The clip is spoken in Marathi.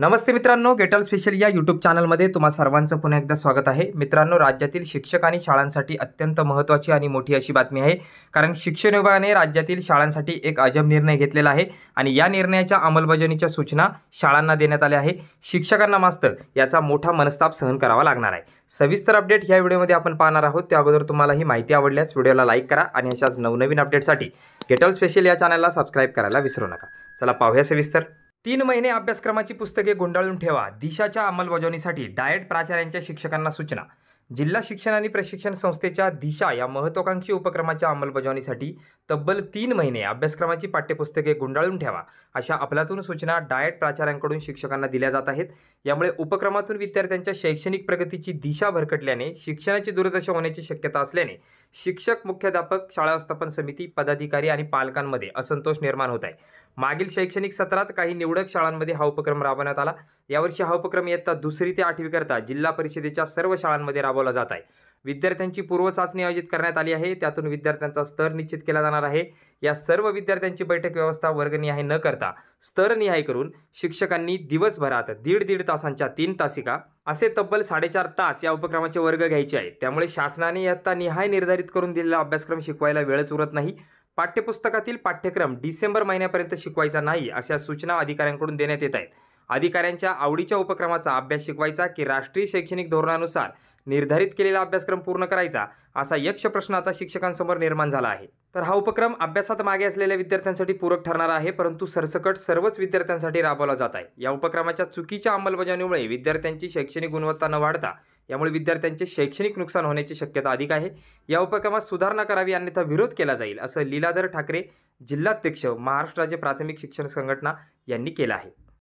नमस्ते मित्रांनो गेटल स्पेशल या यूट्यूब चॅनलमध्ये तुम्हा सर्वांचं पुन्हा एकदा स्वागत आहे. मित्रांनो राज्यातील शिक्षक आणि शाळांसाठी अत्यंत महत्त्वाची आणि मोठी अशी बातमी आहे. कारण शिक्षण विभागाने राज्यातील शाळांसाठी एक अजब निर्णय घेतलेला आहे आणि या निर्णयाच्या अंमलबजावणीच्या सूचना शाळांना देण्यात आल्या आहे. शिक्षकांना मास्तर याचा मोठा मनस्ताप सहन करावा लागणार आहे. सविस्तर अपडेट या व्हिडिओमध्ये आपण पाहणार आहोत. त्या अगोदर तुम्हाला ही माहिती आवडल्यास व्हिडिओला लाईक करा आणि अशाच नवनवीन अपडेटसाठी गेटल स्पेशल या चॅनलला सबस्क्राईब करायला विसरू नका. चला पाहूया सविस्तर. तीन महिने अभ्यासक्रमाची पुस्तके गुंडाळून ठेवा. दिशाच्या अंमलबजावणीसाठी डायट प्राचार्यांच्या शिक्षकांना सूचना. जिल्हा शिक्षण आणि प्रशिक्षण संस्थेच्या दिशा या महत्वाकांक्षी उपक्रमाच्या अंमलबजावणीसाठी तब्बल तीन महिने अभ्यासक्रमाची पाठ्यपुस्तके गुंडाळून ठेवा. अशा अफलातून सूचना डायट प्राचार्यांकडून शिक्षकांना दिल्या जात आहेत. यामुळे उपक्रमातून विद्यार्थ्यांच्या शैक्षणिक प्रगतीची दिशा भरकटल्याने शिक्षणाची दुर्दशा होण्याची शक्यता असल्याने शिक्षक मुख्याध्यापक शाळा व्यवस्थापन समिती पदाधिकारी आणि पालकांमध्ये असंतोष निर्माण होत आहे. मागील शैक्षणिक सत्रात काही निवडक शाळांमध्ये हा उपक्रम राबवण्यात आला. यावर्षी हा उपक्रम इयत्ता दुसरी ते आठवी करता जिल्हा परिषदेच्या सर्व शाळांमध्ये राबवला जात आहे. विद्यार्थ्यांची पूर्वचाचणी आयोजित करण्यात आली आहे. त्यातून विद्यार्थ्यांचा स्तर निश्चित केला जाणार आहे. या सर्व विद्यार्थ्यांची बैठक व्यवस्था वर्गनिहाय न करता स्तरनिहाय करून शिक्षकांनी दिवसभरात दीड दीड तासांच्या तीन तासिका असे तब्बल साडेचार तास या उपक्रमाचे वर्ग घ्यायचे आहेत. त्यामुळे शासनाने इयत्ता निहाय निर्धारित करून दिलेला अभ्यासक्रम शिकवायला वेळच उरत नाही. पाठ्यपुस्तकातील पाठ्यक्रम डिसेंबर महिन्यापर्यंत शिकवायचा नाही अशा सूचना अधिकाऱ्यांकडून देण्यात येत आहेत. अधिकाऱ्यांच्या आवडीच्या उपक्रमाचा अभ्यास शिकवायचा की राष्ट्रीय शैक्षणिक धोरणानुसार निर्धारित केलेला अभ्यासक्रम पूर्ण करायचा असा यक्ष प्रश्न आता शिक्षकांसमोर निर्माण झाला आहे. तर हा उपक्रम अभ्यासात मागे असलेल्या विद्यार्थ्यांसाठी पूरक ठरणार आहे परंतु सरसकट सर्वच विद्यार्थ्यांसाठी राबवला जात आहे. या उपक्रमाच्या चुकीच्या अंमलबजावणीमुळे विद्यार्थ्यांची शैक्षणिक गुणवत्ता न वाढता यामुळे विद्यार्थ्यांचे शैक्षणिक नुकसान होण्याची शक्यता अधिक आहे. या उपक्रमात सुधारणा करावी अन्यथा विरोध केला जाईल असं लीलाधर ठाकरे जिल्हाध्यक्ष महाराष्ट्राचे प्राथमिक शिक्षण संघटना यांनी केलं आहे.